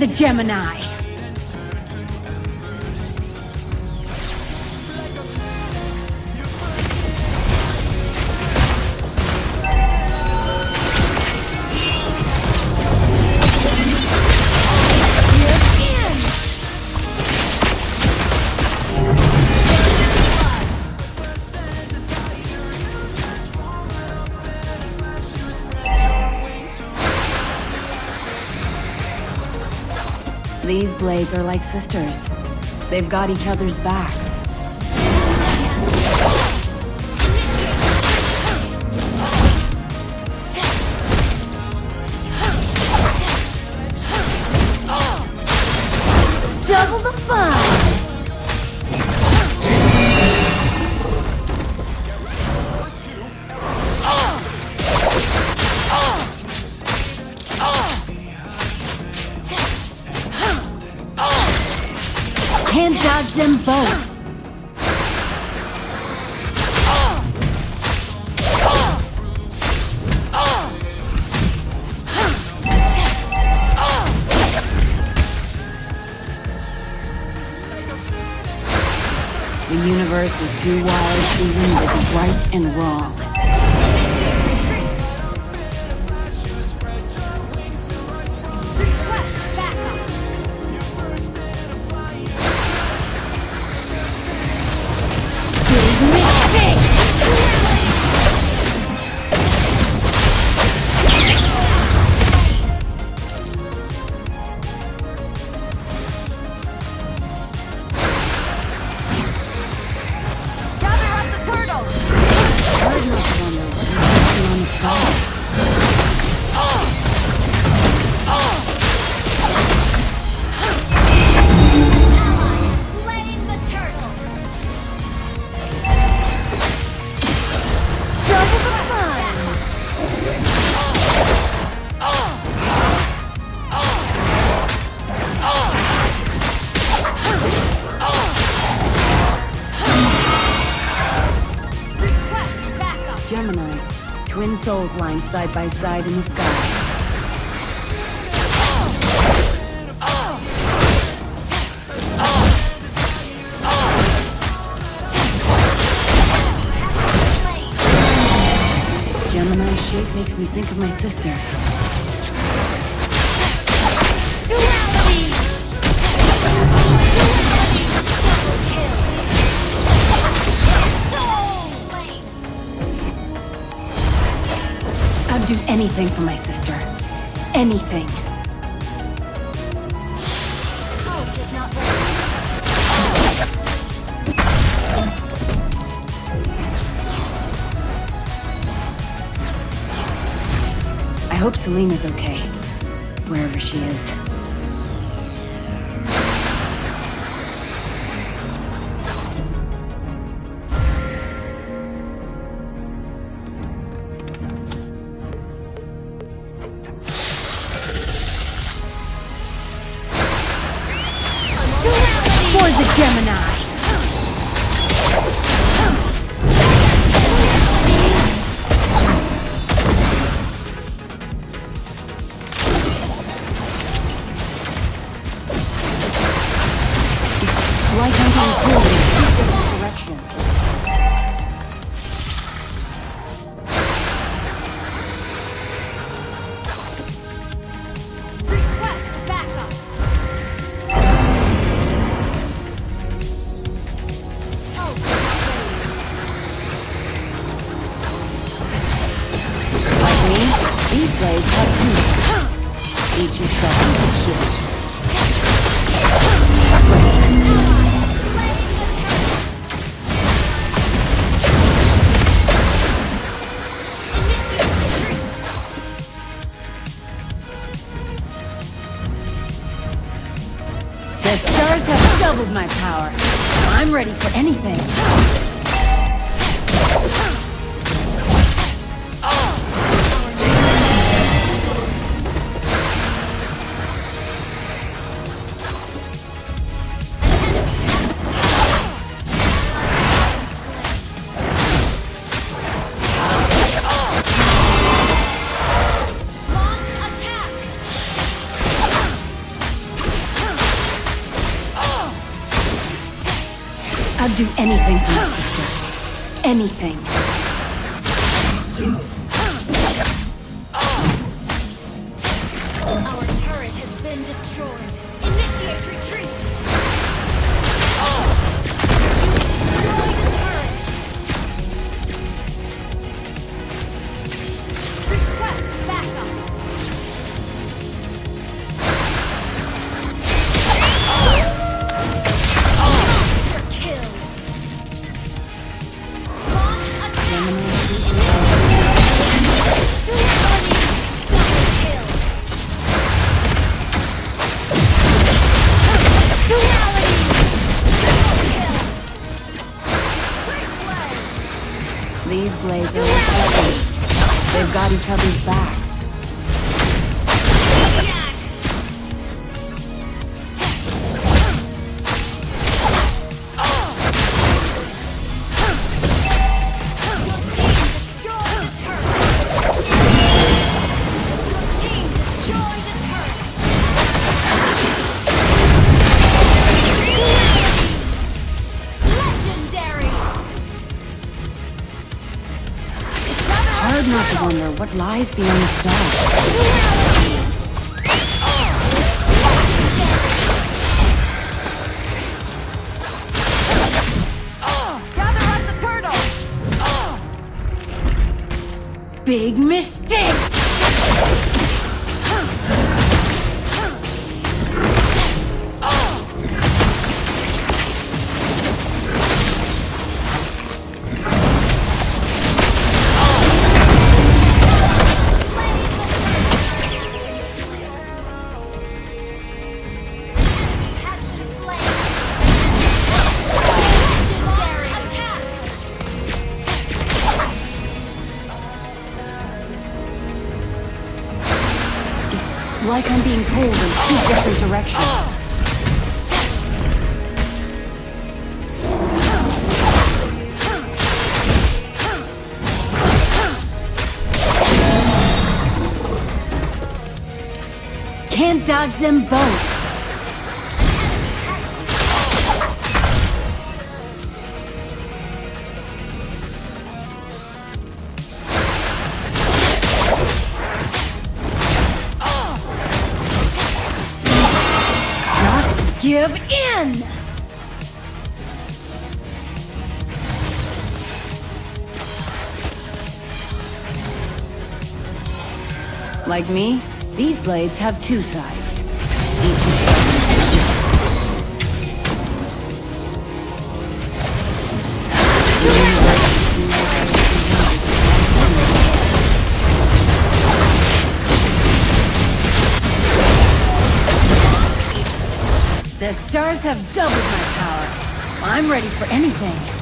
The Gemini! Blades are like sisters. They've got each other's backs. Them both. The universe is too wild to limit right and wrong. Side by side in the sky. Gemini's shape makes me think of my sister. Anything for my sister. Anything. I hope Selena's okay. Wherever she is. doubled my power. I'm ready for anything. Lies beyond the stars. Gather up the turtle! Big mistake! Like I'm being pulled in two different directions. Can't dodge them both. Like me, these blades have two sides. The stars have doubled my power. I'm ready for anything.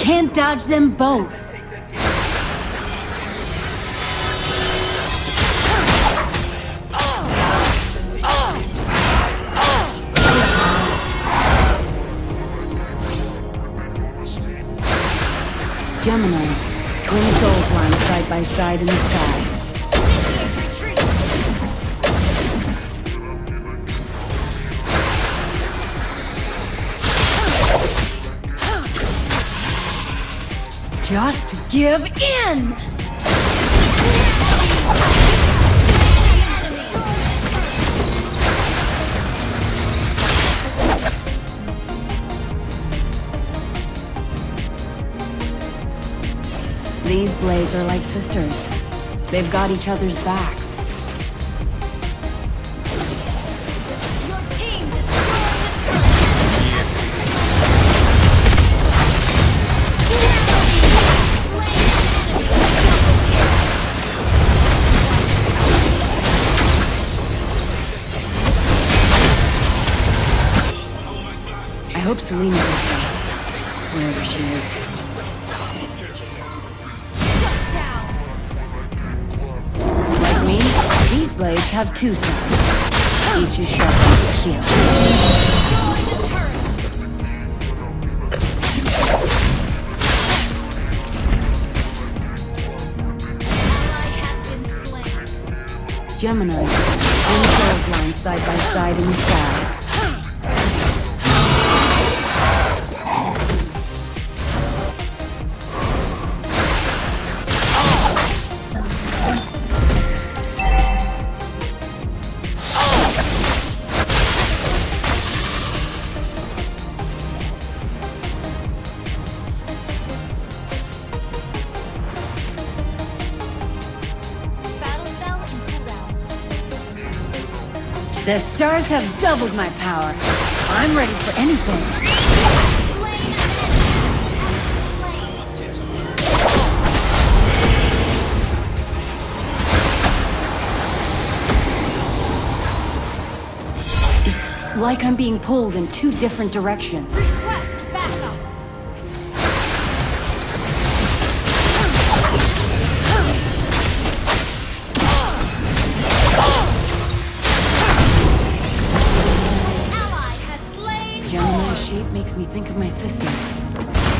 Can't dodge them both. In the sky. Just give in! Blades are like sisters. They've got each other's backs. Have two sides. Each is sharpened to kill. The. Gemini, souls line side by side in the sky. The stars have doubled my power. I'm ready for anything. It's like I'm being pulled in two different directions. Shape makes me think of my sister.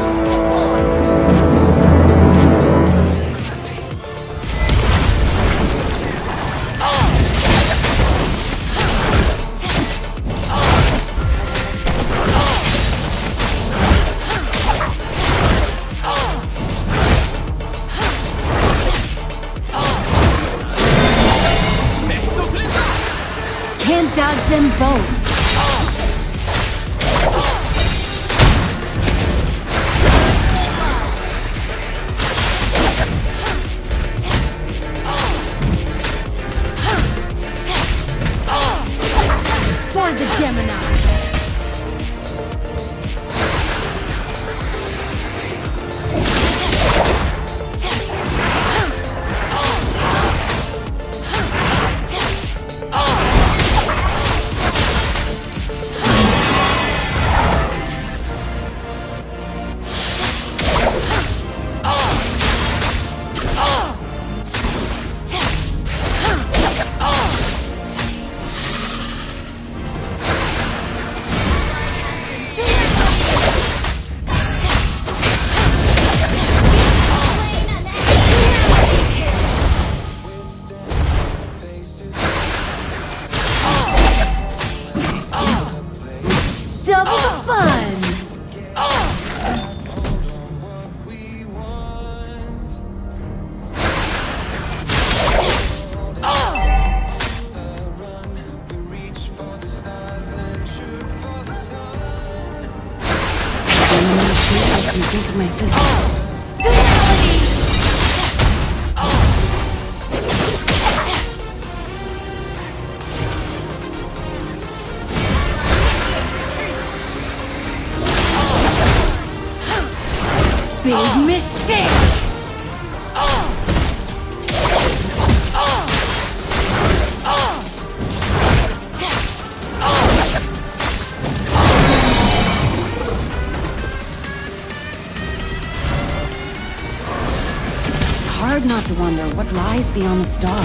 hard not to wonder what lies beyond the stars.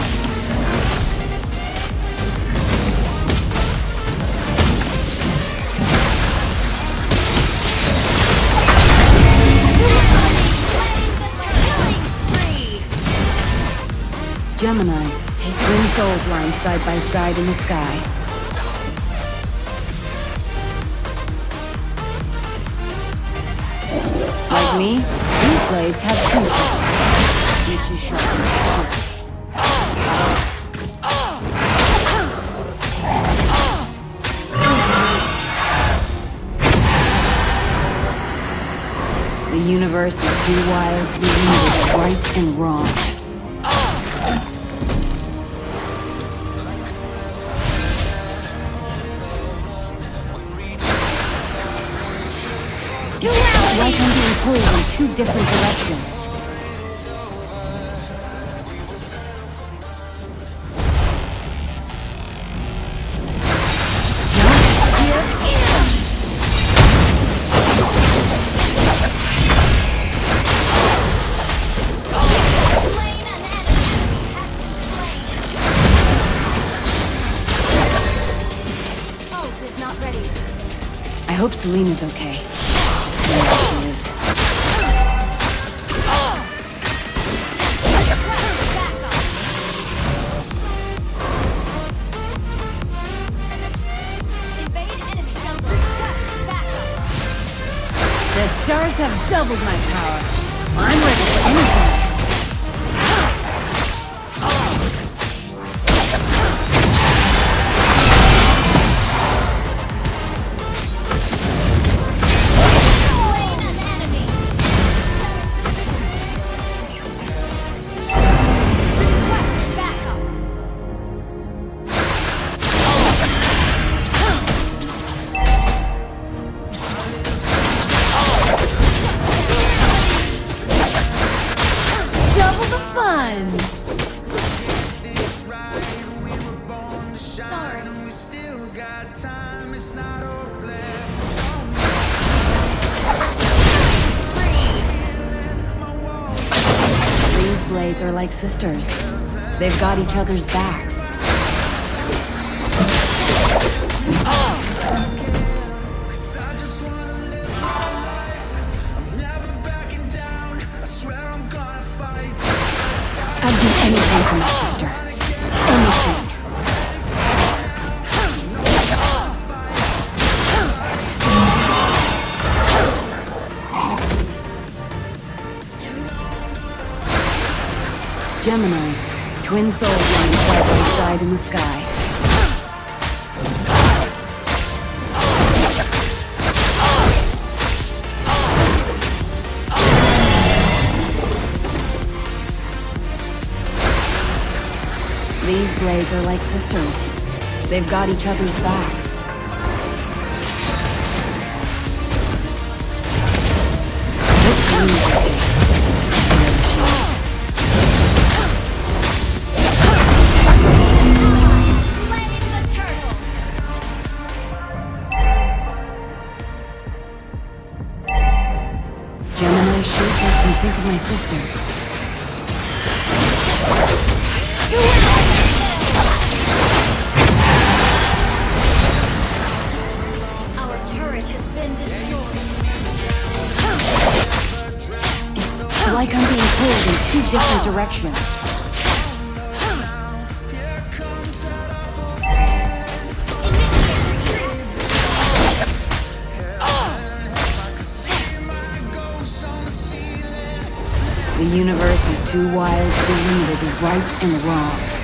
Gemini, take twin souls lying side by side in the sky. Like me, these blades have two. The universe is too wild to be limited right and wrong. Duality! Light and being pulled in two different directions. I'm ready. sisters. They've got each other's back. Soul in the sky. These blades are like sisters. They've got each other's backs. right and wrong.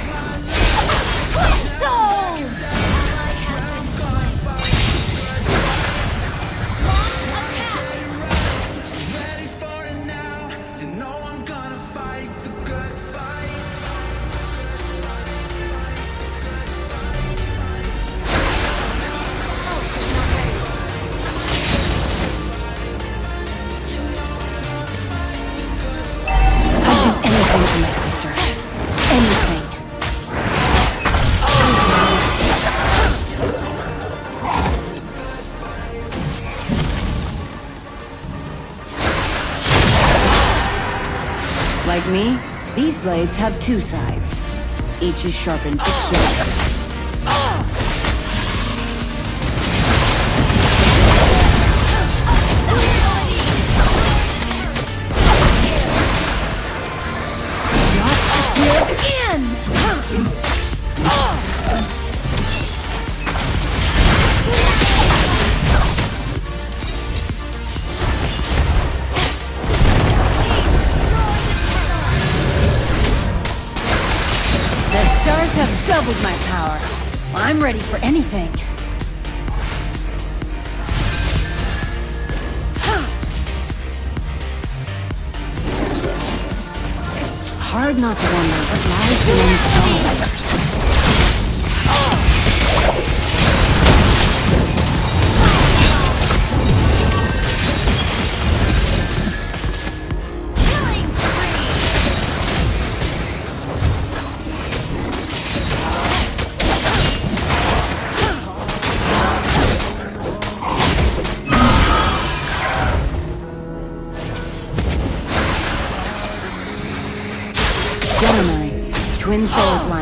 have two sides. Each is sharpened to kill. Ready for anything.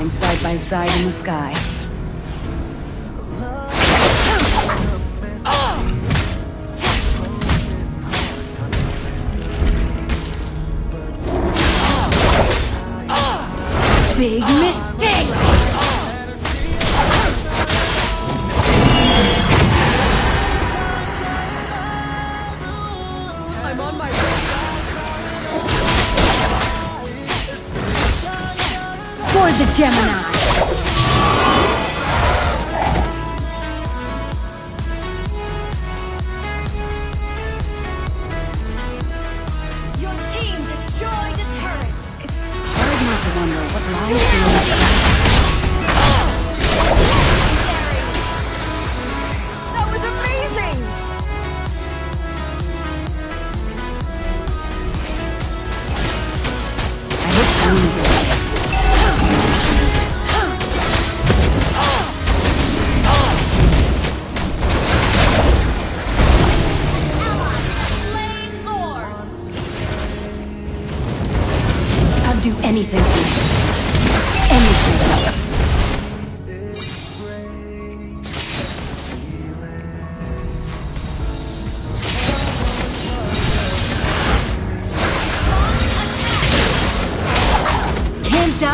Side by side in the sky.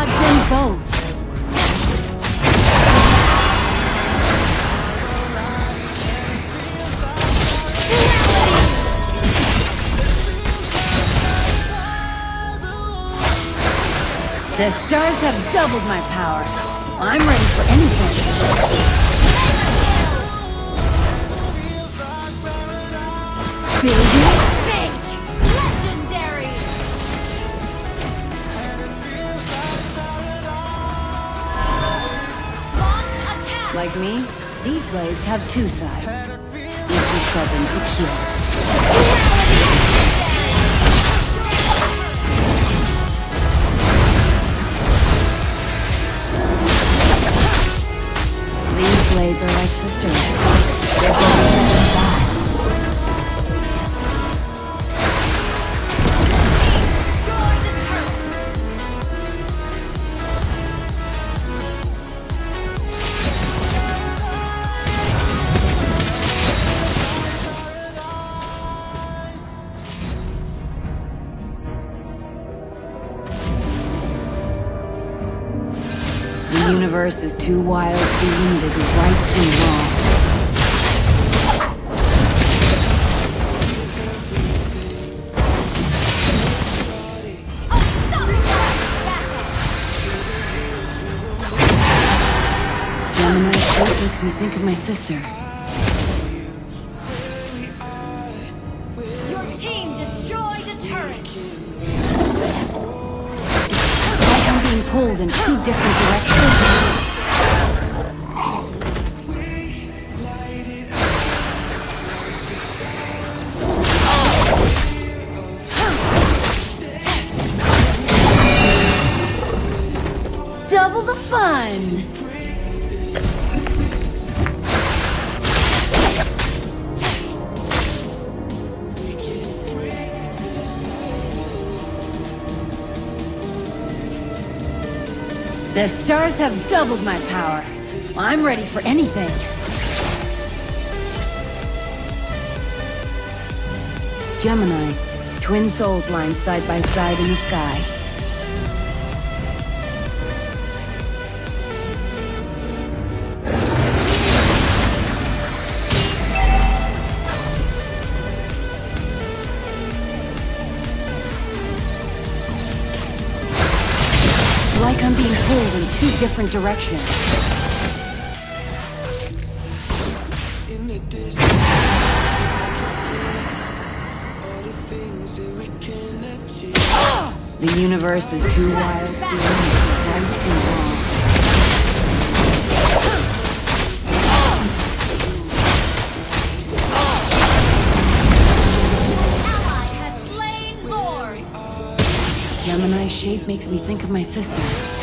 Them both. The stars have doubled my power. I'm ready for anything. Big Like me, these blades have two sides. Each is sharpened to kill. These blades are like sisters. They're universe is too wild to be limited to right and wrong. Sure makes me think of my sister. Your team destroyed a turret! Like I'm being pulled in two different directions. The stars have doubled my power. I'm ready for anything. Gemini, twin souls lying side by side in the sky. different direction. The universe is too wild to be right and wrong. Gemini's shape makes me think of my sister.